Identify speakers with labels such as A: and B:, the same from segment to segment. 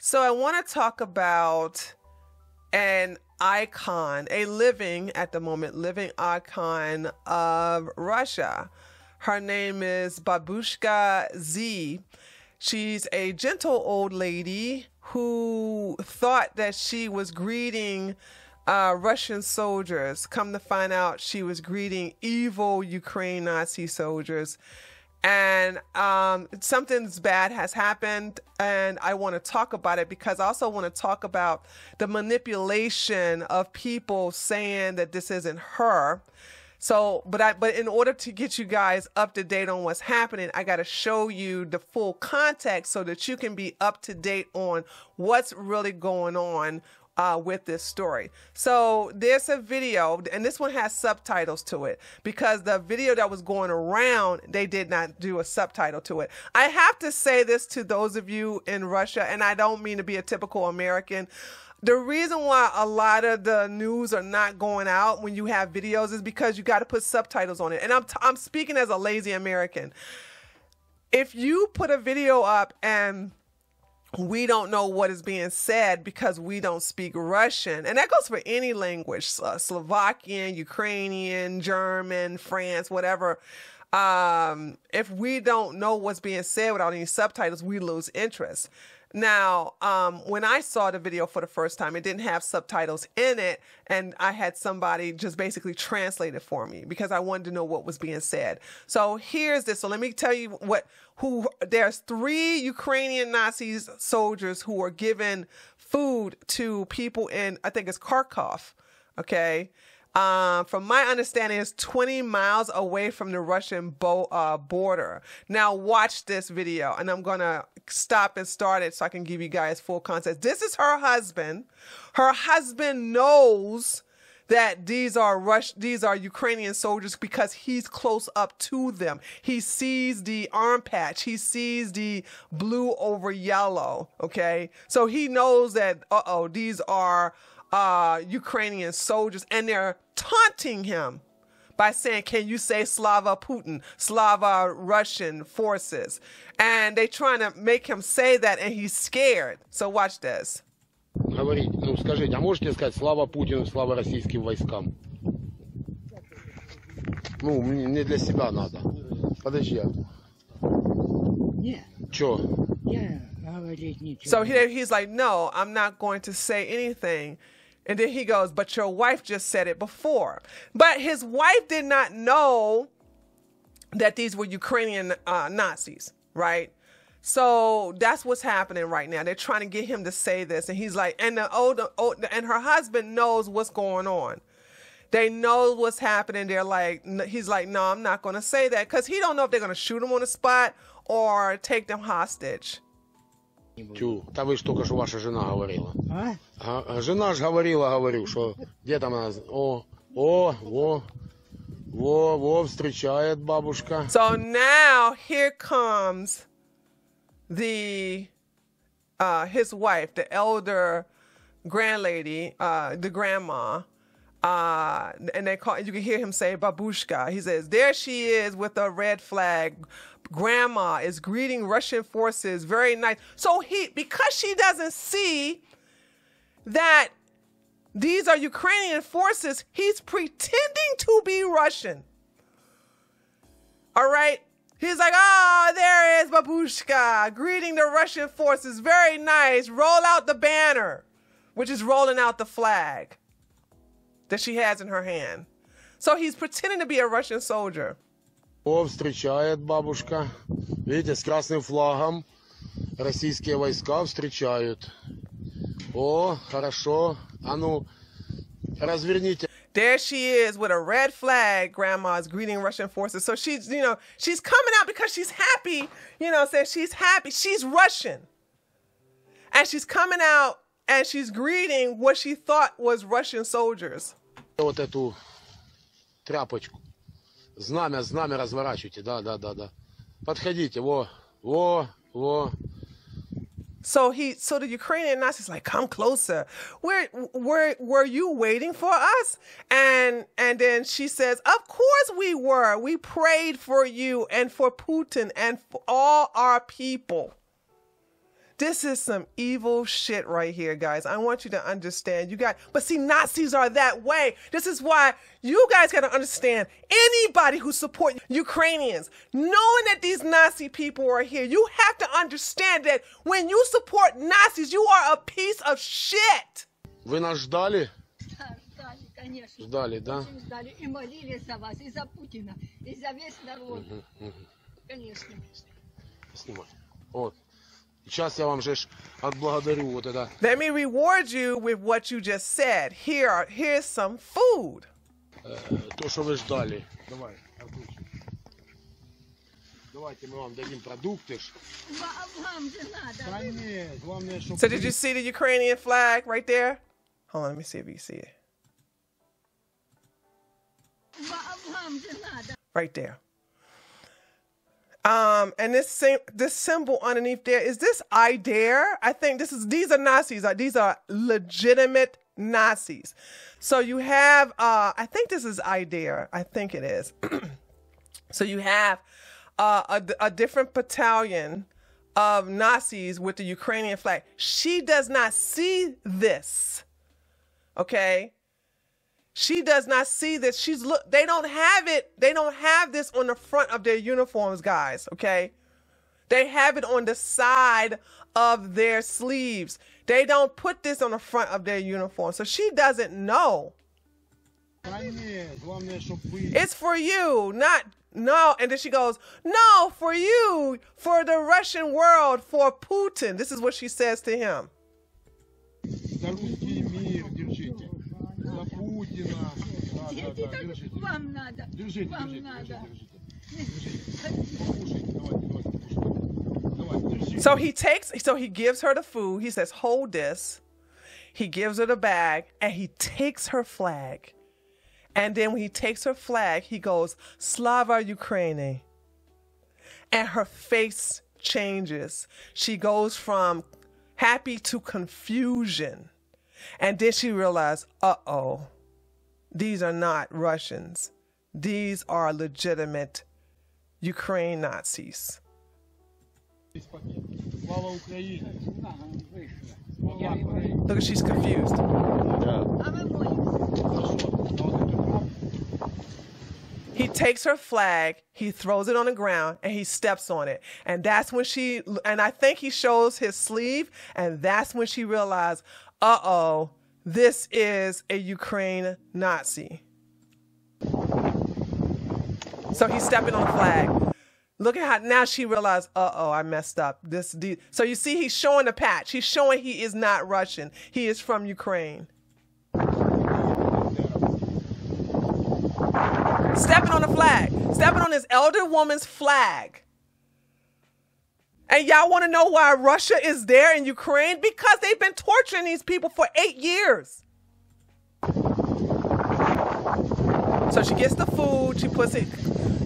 A: So I want to talk about an icon, a living at the moment, living icon of Russia. Her name is Babushka Z. She's a gentle old lady who thought that she was greeting uh, Russian soldiers. Come to find out, she was greeting evil Ukraine Nazi soldiers and um, something's bad has happened and i want to talk about it because i also want to talk about the manipulation of people saying that this isn't her. So but i but in order to get you guys up to date on what's happening i got to show you the full context so that you can be up to date on what's really going on uh, with this story. So there's a video, and this one has subtitles to it because the video that was going around, they did not do a subtitle to it. I have to say this to those of you in Russia, and I don't mean to be a typical American. The reason why a lot of the news are not going out when you have videos is because you got to put subtitles on it. And I'm, t- I'm speaking as a lazy American. If you put a video up and we don't know what is being said because we don't speak Russian. And that goes for any language uh, Slovakian, Ukrainian, German, France, whatever. Um, if we don't know what's being said without any subtitles, we lose interest. Now, um, when I saw the video for the first time, it didn't have subtitles in it, and I had somebody just basically translate it for me because I wanted to know what was being said. So here's this. So let me tell you what who there's three Ukrainian Nazis soldiers who are given food to people in I think it's Kharkov. Okay. Um, from my understanding, is 20 miles away from the Russian bo- uh, border. Now, watch this video, and I'm going to stop and start it so I can give you guys full context. This is her husband. Her husband knows that these are Rush, these are Ukrainian soldiers because he's close up to them. He sees the arm patch. He sees the blue over yellow. Okay. So he knows that, uh oh, these are uh, Ukrainian soldiers and they're taunting him by saying, Can you say Slava Putin, Slava Russian forces? And they trying to make him say that and he's scared. So watch this.
B: Говорить, ну скажите, а можете сказать слава Путину, слава российским войскам? Ну, мне для себя надо. Подожди.
C: Нет,
B: Чё?
C: я говорить ничего.
A: So he, he's like, No, I'm not going to say anything. And then he goes, But your wife just said it before. But his wife did not know that these were Ukrainian uh, Nazis, right? So that's what's happening right now. They're trying to get him to say this. And he's like, and the older, old, and her husband knows what's going on. They know what's happening. They're like, he's like, no, I'm not going to say that because he don't know if they're going to shoot him on the spot or take them hostage.
B: Тю, да вы ж только что ваша жена говорила.
C: А?
B: А, жена ж говорила, говорю, что где там она? О, о, во, во, во, встречает бабушка.
A: So now here comes the uh, his wife, the elder grandlady, uh, the grandma, uh, and they call you can hear him say babushka. He says, There she is with a red flag. Grandma is greeting Russian forces. Very nice. So he because she doesn't see that these are Ukrainian forces, he's pretending to be Russian. All right. He's like, oh, there is Babushka greeting the Russian forces. Very nice. Roll out the banner, which is rolling out the flag that she has in her hand. So he's pretending to be a Russian soldier.
B: О, встречает бабушка. Видите, с красным флагом российские войска встречают. О, хорошо. А ну, разверните.
A: There she is with a red flag. Grandma's greeting Russian forces. So she's, you know, she's coming out because she's happy. You know, says she's happy. She's Russian. And she's coming out and she's greeting what she thought was Russian soldiers.
B: Вот эту тряпочку. Знамя, знамя разворачивайте. Да, да, да, да. Подходите. Во, во, во.
A: So he, so the Ukrainian Nazis like, come closer. Where, were, were you waiting for us? And and then she says, of course we were. We prayed for you and for Putin and for all our people. This is some evil shit right here, guys. I want you to understand. You got, but see, Nazis are that way. This is why you guys got to understand. Anybody who support Ukrainians, knowing that these Nazi people are here, you have to understand that when you support Nazis, you are a piece of shit.
B: Вы нас ждали?
C: Да, ждали, конечно.
B: Ждали, да?
C: Очень ждали. И молились за вас, и за Путина, и за весь народ. Конечно.
B: Снимай. Вот. Сейчас я вам же ж отблагодарю вот это.
A: Let me reward you with what you just said. Here, are, here's some food.
B: э, то, что вы ждали. Давай, Артурчик. Давайте мы вам дадим продукты. ж.
C: Ва- Вам же надо.
B: Да нет, главное, чтобы...
A: So, did you see the Ukrainian flag right there? Hold on, let me see if you see it.
C: Ва- Вам же надо.
A: right there. Um, and this same this symbol underneath there is this Aidar. I think this is these are Nazis. Uh, These are legitimate Nazis. So you have uh, I think this is Aidar. I think it is. so you have uh, a, a different battalion of Nazis with the Ukrainian flag. She does not see this. Okay she does not see this. She's look. They don't have it. They don't have this on the front of their uniforms, guys. Okay, they have it on the side of their sleeves. They don't put this on the front of their uniform, so she doesn't know. It's for you, not no. And then she goes, no, for you, for the Russian world, for Putin. This is what she says to him.
B: держите.
C: вам надо.
B: Держите,
C: Вам
B: держите,
C: надо.
B: держите, держите. Покушайте, давайте, давайте, покушайте. Давайте, держите.
A: So he takes, so he gives her the food. He says, hold this. He gives her the bag and he takes her flag. And then when he takes her flag, he goes, Slava Ukraine. And her face changes. She goes from happy to confusion. And then she realized, uh oh, these are not Russians. These are legitimate Ukraine Nazis. Look, she's confused. He takes her flag, he throws it on the ground, and he steps on it. And that's when she, and I think he shows his sleeve, and that's when she realized, uh oh, this is a Ukraine Nazi. So he's stepping on the flag. Look at how now she realized, uh oh, I messed up. This, de- so you see, he's showing the patch. He's showing he is not Russian. He is from Ukraine. stepping on the flag, stepping on this elder woman's flag. And y'all want to know why Russia is there in Ukraine? Because they've been torturing these people for eight years. So she gets the food, she puts it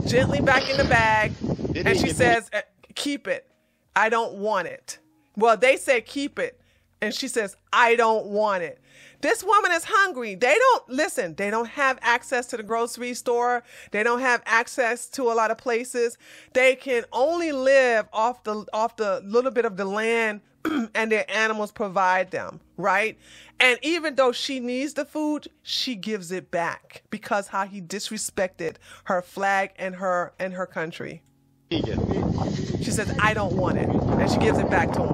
A: gently back in the bag, and she says, "Uh, Keep it. I don't want it. Well, they say keep it. And she says, I don't want it. This woman is hungry. They don't listen, they don't have access to the grocery store. They don't have access to a lot of places. They can only live off the off the little bit of the land and their animals provide them, right? And even though she needs the food, she gives it back because how he disrespected her flag and her and her country. She says, I don't want it. And she gives it back to him.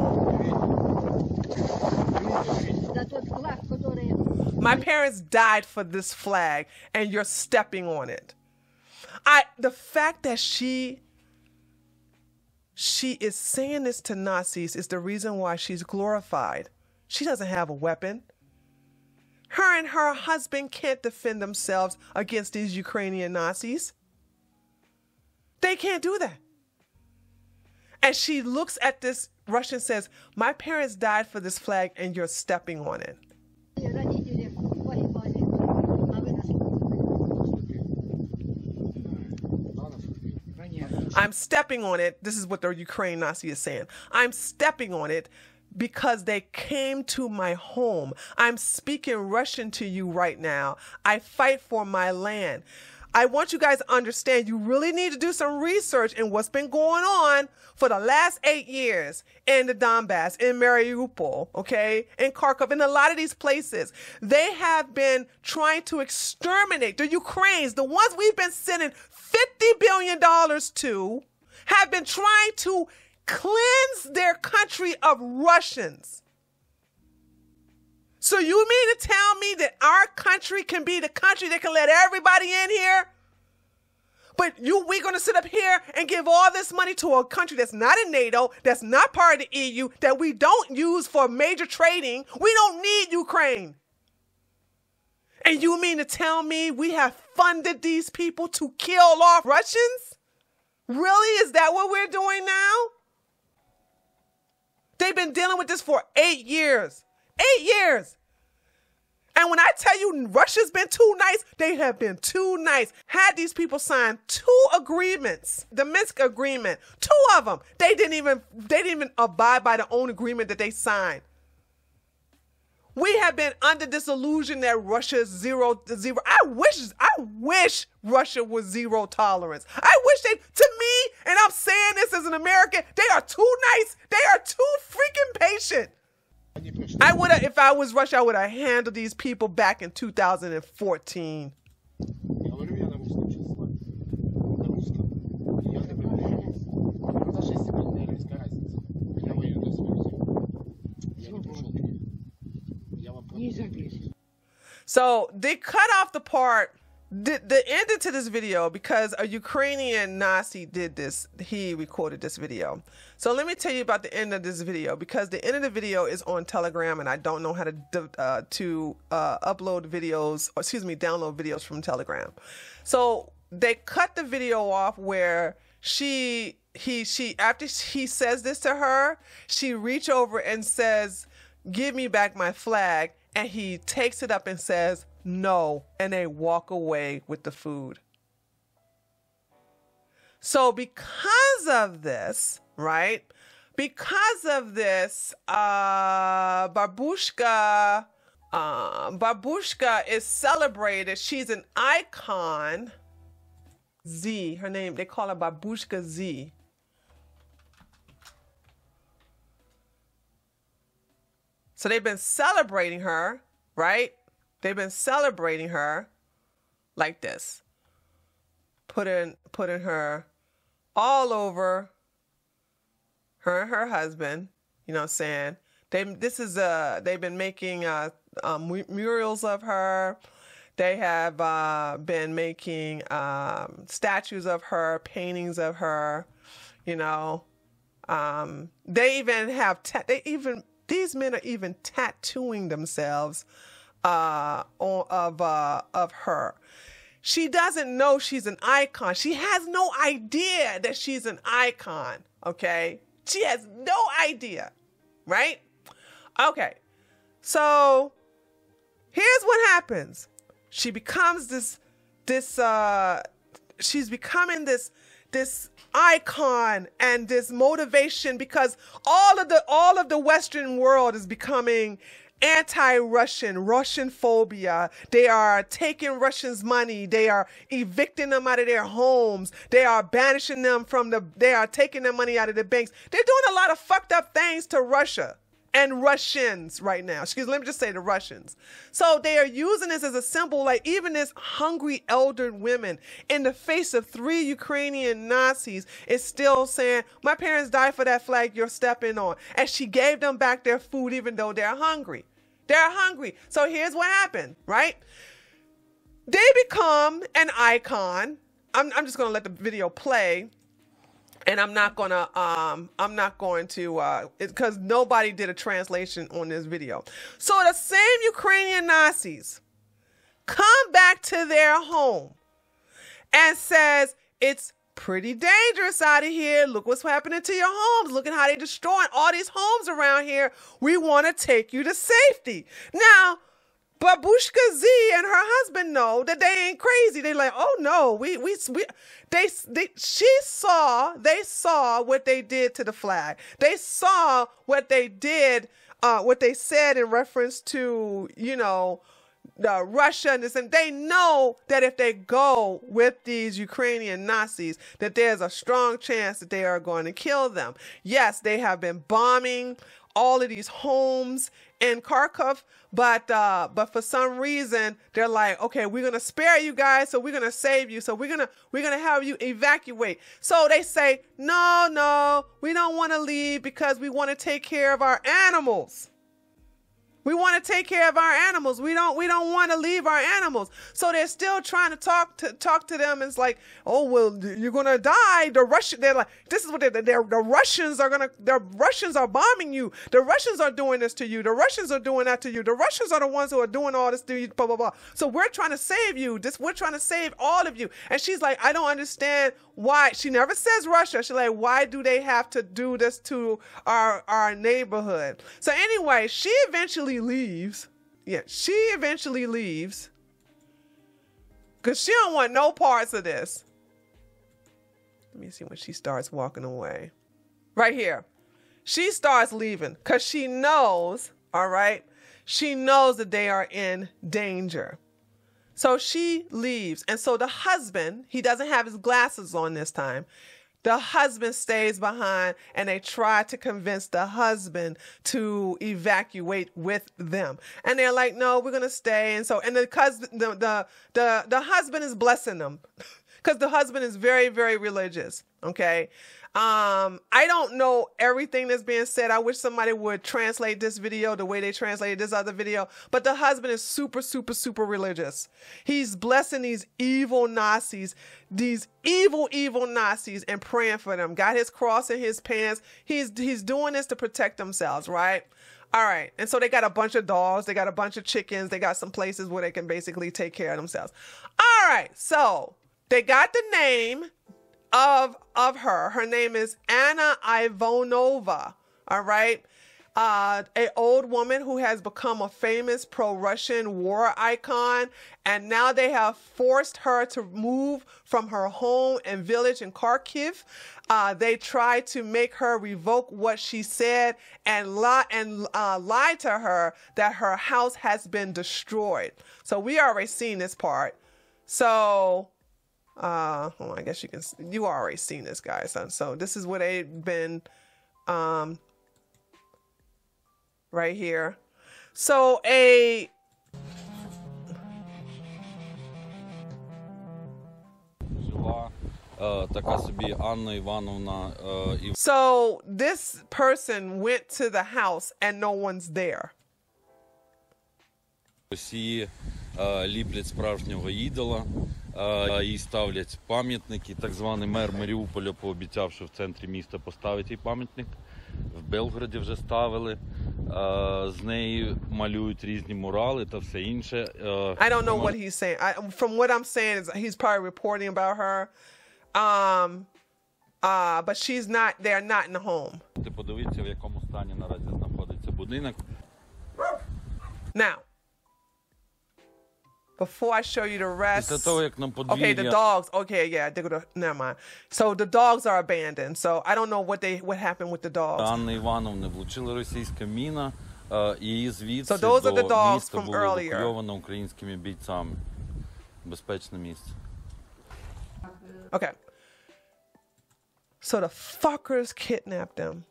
A: My parents died for this flag, and you're stepping on it. I the fact that she she is saying this to Nazis is the reason why she's glorified. She doesn't have a weapon. Her and her husband can't defend themselves against these Ukrainian Nazis. They can't do that. And she looks at this Russian says, My parents died for this flag, and you're stepping on it. I'm stepping on it. This is what the Ukraine Nazi is saying. I'm stepping on it because they came to my home. I'm speaking Russian to you right now. I fight for my land. I want you guys to understand you really need to do some research in what's been going on for the last eight years in the Donbass, in Mariupol, okay, in Kharkov, in a lot of these places. They have been trying to exterminate the Ukrainians, the ones we've been sending $50 billion to, have been trying to cleanse their country of Russians. So you mean to tell me that our country can be the country that can let everybody in here? But you we're gonna sit up here and give all this money to a country that's not in NATO, that's not part of the EU, that we don't use for major trading. We don't need Ukraine. And you mean to tell me we have funded these people to kill off Russians? Really? Is that what we're doing now? They've been dealing with this for eight years. Eight years. And when I tell you Russia's been too nice, they have been too nice. Had these people sign two agreements, the Minsk agreement, two of them, they didn't even they didn't even abide by the own agreement that they signed. We have been under this illusion that Russia's zero zero. I wish I wish Russia was zero tolerance. I wish they to me, and I'm saying this as an American, they are too nice. They are too freaking patient. I would have, if I was Rush, I would have handled these people back in 2014. So they cut off the part the, the ending to this video because a Ukrainian Nazi did this. He recorded this video. So let me tell you about the end of this video because the end of the video is on Telegram and I don't know how to uh, to uh, upload videos, or excuse me, download videos from Telegram. So they cut the video off where she he she after he says this to her, she reach over and says, "Give me back my flag." And he takes it up and says, "No," and they walk away with the food. So because of this, right? Because of this, uh Babushka uh, Babushka is celebrated. She's an icon. Z, her name, they call her Babushka Z. So they've been celebrating her, right? They've been celebrating her like this. Putting putting her all over her and her husband, you know what I'm saying? They this is uh they've been making uh um, murals of her. They have uh, been making um, statues of her, paintings of her. You know, um, they even have ta- they even these men are even tattooing themselves uh, of uh, of her. She doesn't know she's an icon. She has no idea that she's an icon. Okay, she has no idea, right? Okay, so here's what happens she becomes this this uh she's becoming this this icon and this motivation because all of the all of the western world is becoming anti-russian russian phobia. They are taking russians money. They are evicting them out of their homes. They are banishing them from the they are taking their money out of the banks. They're doing a lot of fucked up things to russia and Russians right now. Excuse me, let me just say the Russians. So they are using this as a symbol, like even this hungry elder women in the face of three Ukrainian Nazis is still saying, My parents died for that flag you're stepping on. And she gave them back their food even though they're hungry. They're hungry. So here's what happened, right? They become an icon. I'm, I'm just gonna let the video play and I'm not gonna um I'm not going to uh because nobody did a translation on this video. So the same Ukrainian Nazis come back to their home and says it's pretty dangerous out of here. Look what's happening to your homes. Look at how they're destroying all these homes around here. We want to take you to safety. Now, Babushka Z and her husband know that they ain't crazy. They like, oh no, we we we they they she saw they saw what they did to the flag. They saw what they did, uh, what they said in reference to you know uh, Russia and this, and they know that if they go with these Ukrainian Nazis, that there's a strong chance that they are going to kill them. Yes, they have been bombing all of these homes in Kharkov, but uh, but for some reason they're like, okay, we're gonna spare you guys, so we're gonna save you, so we're gonna we're gonna have you evacuate. So they say, no, no, we don't want to leave because we want to take care of our animals. We want to take care of our animals. We don't we don't want to leave our animals. So they're still trying to talk to talk to them. It's like, oh well, you're gonna die. The Russian they're like, this is what they're, they're the Russians are gonna the Russians are bombing you. The Russians are doing this to you. The Russians are doing that to you. The Russians are the ones who are doing all this to you. Blah blah blah. So we're trying to save you. This we're trying to save all of you. And she's like, I don't understand why. She never says Russia. She's like, why do they have to do this to our our neighborhood? So anyway, she eventually leaves. Yeah, she eventually leaves. Cause she don't want no parts of this. Let me see when she starts walking away. Right here. She starts leaving because she knows, all right, she knows that they are in danger. So she leaves. And so the husband, he doesn't have his glasses on this time. The husband stays behind and they try to convince the husband to evacuate with them. And they're like, no, we're going to stay. And so, and because the, the, the, the husband is blessing them because the husband is very, very religious. Okay. Um, I don't know everything that's being said. I wish somebody would translate this video the way they translated this other video. But the husband is super, super, super religious. He's blessing these evil Nazis, these evil, evil Nazis, and praying for them. Got his cross in his pants. He's he's doing this to protect themselves, right? All right. And so they got a bunch of dogs, they got a bunch of chickens, they got some places where they can basically take care of themselves. All right. So they got the name of of her. Her name is Anna Ivanova. All right. Uh, a old woman who has become a famous pro-Russian war icon, and now they have forced her to move from her home and village in Kharkiv. Uh, they tried to make her revoke what she said and lie and uh, lie to her that her house has been destroyed. So we already seen this part. So uh well, I guess you can you already seen this guys so, so this is what they've been um right here so a
D: Жила е, така собі Анна Івановна е, і
A: so this person went to the house and no one's there
D: в Росії е, ліплять справжнього ідола, е, Їй ставлять пам'ятники. Так званий мер Маріуполя пообіцяв, що в центрі міста поставить їй пам'ятник. В Белгороді вже ставили. З неї малюють різні мурали та все інше.
A: I don't know what he's saying I, from what I'm saying is he's probably reporting about her um uh but she's not they're not in the home
D: Ти подивіться, в якому стані наразі знаходиться будинок.
A: now before I show you the rest
D: Після того, як на
A: Okay, the
D: подвір'я
A: dogs. Okay, yeah, they're gonna. Never mind. So the dogs are abandoned. So I don't know what they what happened with the dogs.
D: Анни Івановни влучила російська міна, е, і її звідси
A: So those are
D: до
A: the dogs
D: міста
A: from
D: було
A: earlier.
D: евакуйовано українськими бійцями. Безпечне місце.
A: Okay. So the fuckers kidnapped them.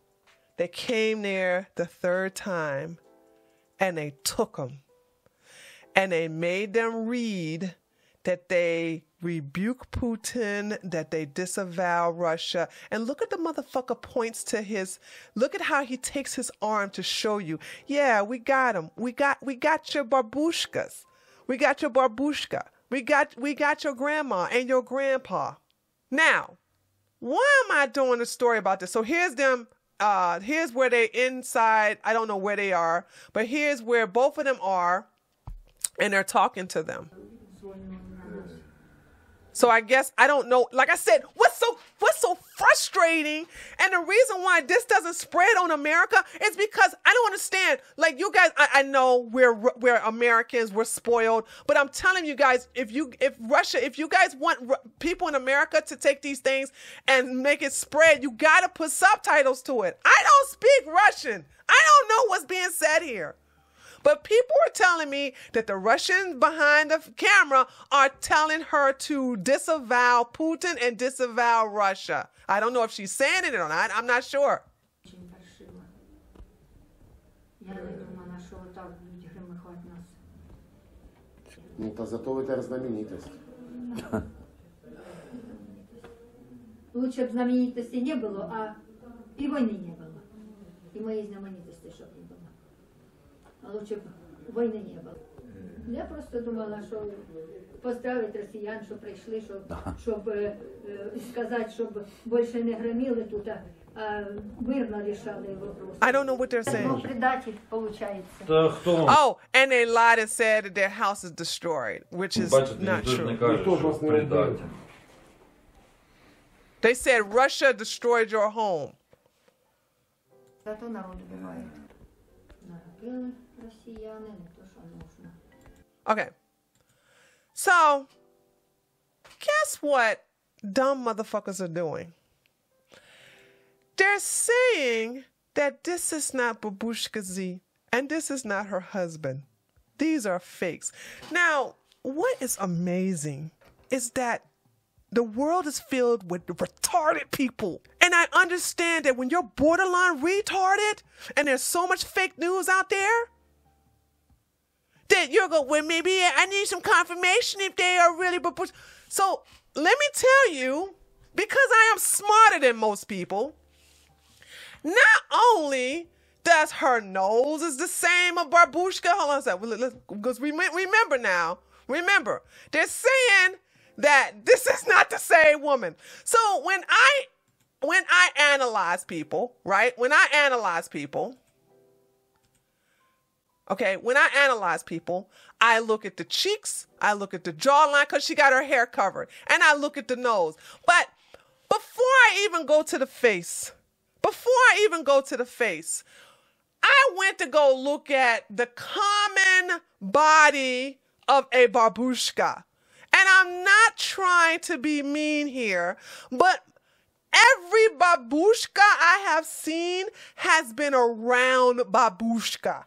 A: They came there the third time, and they took them, and they made them read that they rebuke Putin, that they disavow Russia. And look at the motherfucker points to his look at how he takes his arm to show you, yeah, we got him. We got we got your babushkas. We got your babushka. We got we got your grandma and your grandpa. Now, why am I doing a story about this? So here's them uh here's where they inside, I don't know where they are, but here's where both of them are and they're talking to them. So I guess I don't know. Like I said, what's so what's so frustrating, and the reason why this doesn't spread on America is because I don't understand. Like you guys, I, I know we're we're Americans, we're spoiled, but I'm telling you guys, if you if Russia, if you guys want Ru- people in America to take these things and make it spread, you gotta put subtitles to it. I don't speak Russian. I don't know what's being said here. But people are telling me that the Russians behind the camera are telling her to disavow Putin and disavow Russia. I don't know if she's saying it or not. I'm not sure.
E: Очень паршиво. Я не думала, що отак будуть гримихати нас.
B: Ну, та зато ви тепер знаменитость.
E: Лучше б знаменитости не было, а и войны не было. И моей знаменитости, лучше б войны не было. Я просто думала, що поздравить росіян, що прийшли, щоб, щоб е, е, сказати, щоб більше не громили тут, а, а мирно рішали вопроси.
A: I don't know what they're
E: Це
A: saying.
E: був предатель, получається.
D: Та хто вам
A: Oh, and they lied and said that their house is destroyed, which is
D: бачите,
A: not
D: ніхто ж не
A: true.
D: каже,
B: Ніхто ж
D: що
B: вас не
D: предатель.
B: робив.
A: They said Russia destroyed your home.
E: Зато народ убивають. Наробили
A: Okay. So, guess what dumb motherfuckers are doing? They're saying that this is not Babushka Z and this is not her husband. These are fakes. Now, what is amazing is that the world is filled with retarded people. And I understand that when you're borderline retarded and there's so much fake news out there, that you're going, well, maybe I need some confirmation if they are really. So let me tell you, because I am smarter than most people, not only does her nose is the same of Barbushka. Hold on a second, because we remember now. Remember, they're saying that this is not the same woman. So when I when I analyze people, right? When I analyze people, Okay, when I analyze people, I look at the cheeks, I look at the jawline because she got her hair covered, and I look at the nose. But before I even go to the face, before I even go to the face, I went to go look at the common body of a babushka. And I'm not trying to be mean here, but every babushka I have seen has been a round babushka.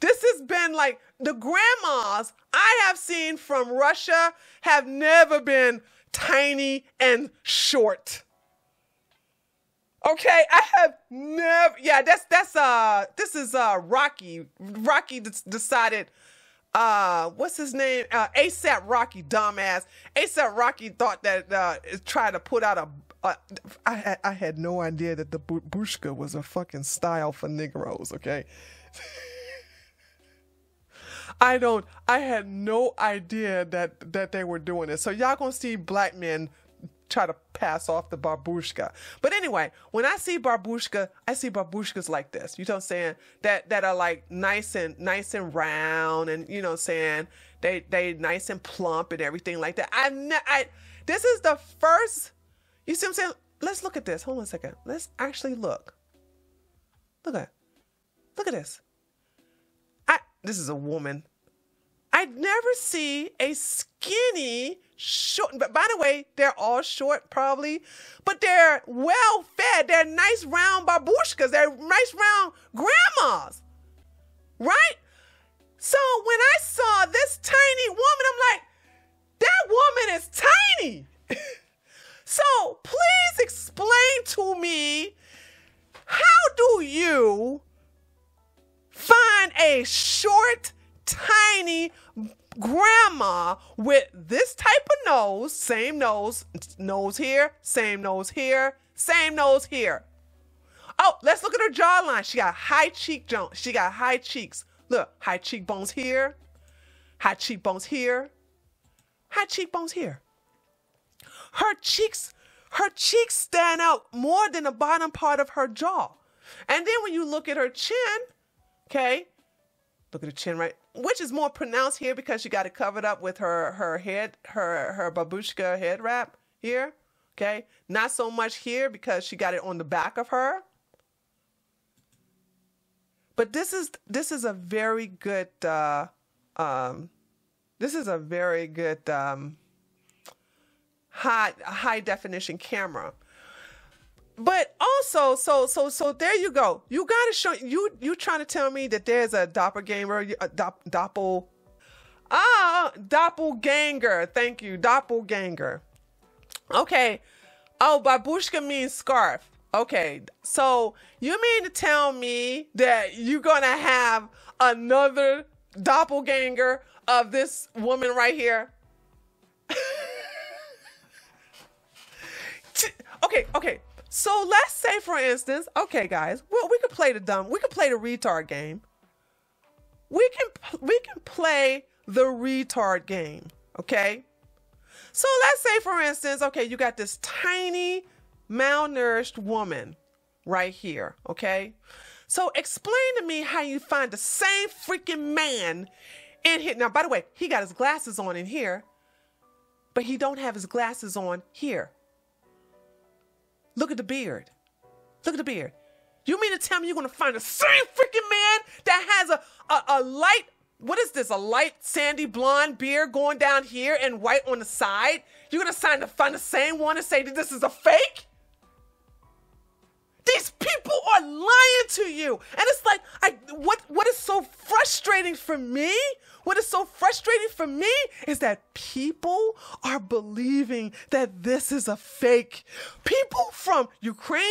A: This has been like the grandmas I have seen from Russia have never been tiny and short. Okay, I have never. Yeah, that's that's uh this is uh Rocky. Rocky decided uh what's his name? Uh ASAP Rocky dumbass. ASAP Rocky thought that uh tried to put out a I had I had no idea that the bushka was a fucking style for Negroes, okay? I don't. I had no idea that that they were doing this. So y'all gonna see black men try to pass off the barbushka. But anyway, when I see barbushka, I see barbushkas like this. You know what I'm saying? That that are like nice and nice and round, and you know what I'm saying? They they nice and plump and everything like that. I I this is the first. You see what I'm saying? Let's look at this. Hold on a second. Let's actually look. Look at look at this. This is a woman. I'd never see a skinny short. But by the way, they're all short probably, but they're well fed. They're nice round babushkas. They're nice round grandmas, right? So when I saw this grandma with this type of nose, same nose, nose here, same nose here, same nose here. Oh, let's look at her jawline. She got high cheek jones. She got high cheeks. Look, high cheekbones here, high cheekbones here, high cheekbones here. Her cheeks, her cheeks stand out more than the bottom part of her jaw. And then when you look at her chin, okay, look at her chin right, which is more pronounced here because she got it covered up with her her head, her her babushka head wrap here. Okay, not so much here because she got it on the back of her. But this is this is a very good uh, um, this is a very good um, high high definition camera. But also, so so so there you go. You gotta show you you trying to tell me that there's a doppelganger, a dop, doppel, ah, doppelganger. Thank you, doppelganger. Okay. Oh, babushka means scarf. Okay, so you mean to tell me that you're gonna have another doppelganger of this woman right here? Okay, okay. So let's say, for instance, okay, guys, well, we could play the dumb, we could play the retard game. We can we can play the retard game, okay? So let's say, for instance, okay, you got this tiny, malnourished woman right here, okay? So explain to me how you find the same freaking man in here. Now, by the way, he got his glasses on in here, but he don't have his glasses on here. Look at the beard. Look at the beard. You mean to tell me you're gonna find the same freaking man that has a, a, a light, what is this, a light sandy blonde beard going down here and white on the side? You're gonna sign to find the same one and say that this is a fake? These people are lying to you. And it's like, I what what is so frustrating for me? What is so frustrating for me is that people are believing that this is a fake. People from Ukraine,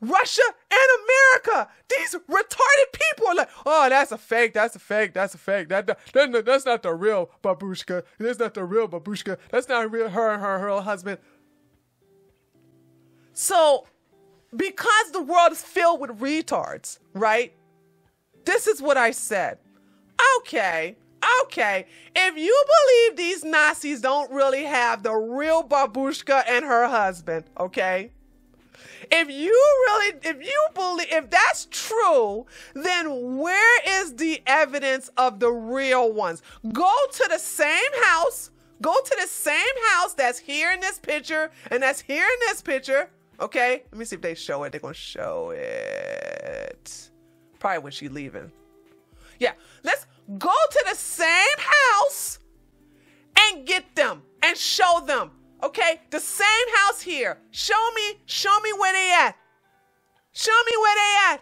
A: Russia, and America. These retarded people are like, oh, that's a fake. That's a fake. That's a fake. That, that that's not the real babushka. That's not the real babushka. That's not real her and her her husband. So because the world is filled with retards, right? This is what I said. Okay, okay. If you believe these Nazis don't really have the real babushka and her husband, okay? If you really, if you believe, if that's true, then where is the evidence of the real ones? Go to the same house, go to the same house that's here in this picture and that's here in this picture, Okay, let me see if they show it. They're gonna show it. Probably when she's leaving. Yeah, let's go to the same house and get them and show them. Okay, the same house here. Show me, show me where they at. Show me where they at.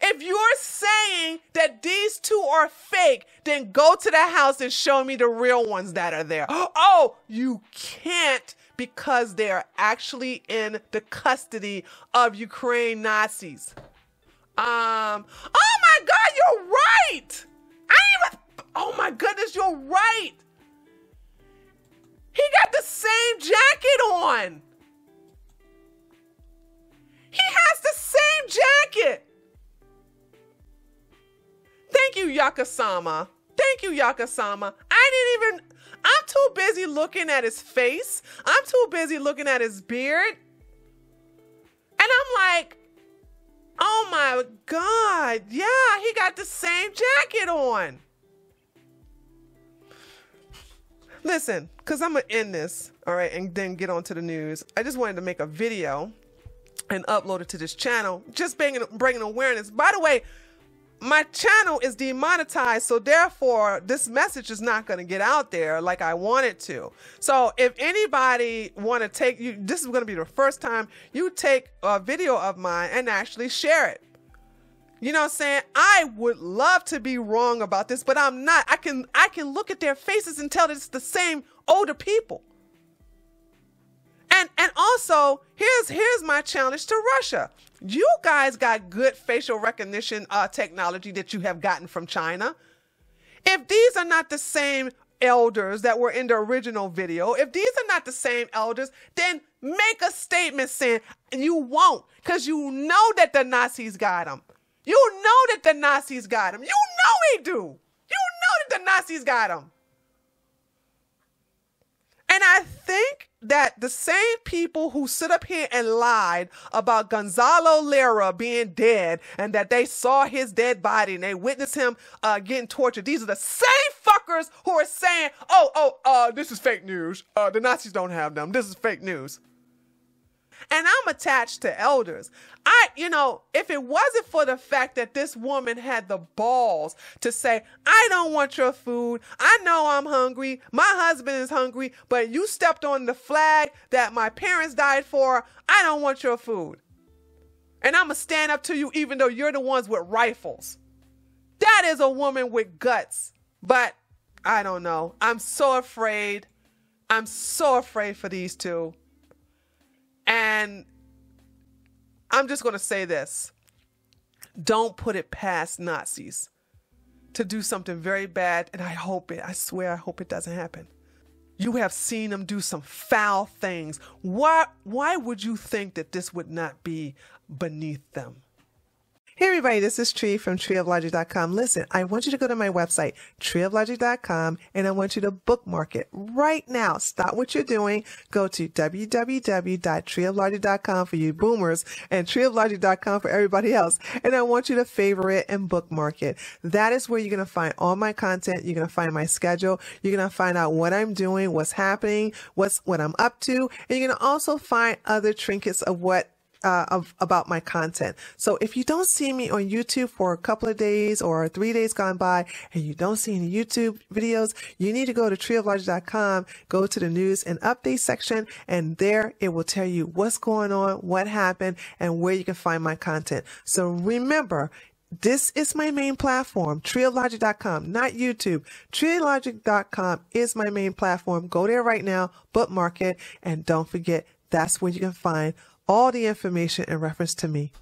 A: If you're saying that these two are fake, then go to the house and show me the real ones that are there. Oh, you can't because they are actually in the custody of Ukraine Nazis. Um, oh my God, you're right. I even, oh my goodness, you're right. He got the same jacket on. He has the same jacket. Thank you, Yakasama. Thank you, Yakasama. I didn't even I'm too busy looking at his face. I'm too busy looking at his beard. And I'm like, oh my God, yeah, he got the same jacket on. Listen, because I'm going to end this, all right, and then get on to the news. I just wanted to make a video and upload it to this channel, just bringing, bringing awareness. By the way, my channel is demonetized, so therefore this message is not going to get out there like I want it to. So if anybody want to take you, this is going to be the first time you take a video of mine and actually share it. You know what I'm saying? I would love to be wrong about this, but I'm not. I can I can look at their faces and tell that it's the same older people. And and also, here's here's my challenge to Russia. You guys got good facial recognition uh, technology that you have gotten from China. If these are not the same elders that were in the original video, if these are not the same elders, then make a statement saying you won't, because you know that the Nazis got them. You know that the Nazis got them. You know they do. You know that the Nazis got them. And I think that the same people who sit up here and lied about Gonzalo Lira being dead and that they saw his dead body and they witnessed him uh, getting tortured, these are the same fuckers who are saying, oh, oh, uh, this is fake news. Uh, the Nazis don't have them. This is fake news. And I'm attached to elders. I, you know, if it wasn't for the fact that this woman had the balls to say, I don't want your food. I know I'm hungry. My husband is hungry, but you stepped on the flag that my parents died for. I don't want your food. And I'm going to stand up to you even though you're the ones with rifles. That is a woman with guts. But I don't know. I'm so afraid. I'm so afraid for these two. And I'm just going to say this don't put it past Nazis to do something very bad. And I hope it, I swear, I hope it doesn't happen. You have seen them do some foul things. Why, why would you think that this would not be beneath them? Hey everybody, this is Tree from treeoflogic.com. Listen, I want you to go to my website, treeoflogic.com, and I want you to bookmark it right now. Stop what you're doing. Go to www.treeoflogic.com for you boomers and treeoflogic.com for everybody else. And I want you to favorite it and bookmark it. That is where you're going to find all my content. You're going to find my schedule. You're going to find out what I'm doing, what's happening, what's, what I'm up to. And you're going to also find other trinkets of what uh, of about my content. So if you don't see me on YouTube for a couple of days or three days gone by and you don't see any YouTube videos, you need to go to treeoflogic.com, go to the news and update section, and there it will tell you what's going on, what happened, and where you can find my content. So remember, this is my main platform, treeoflogic.com, not YouTube. Treeoflogic.com is my main platform. Go there right now, bookmark it, and don't forget that's where you can find all the information in reference to me.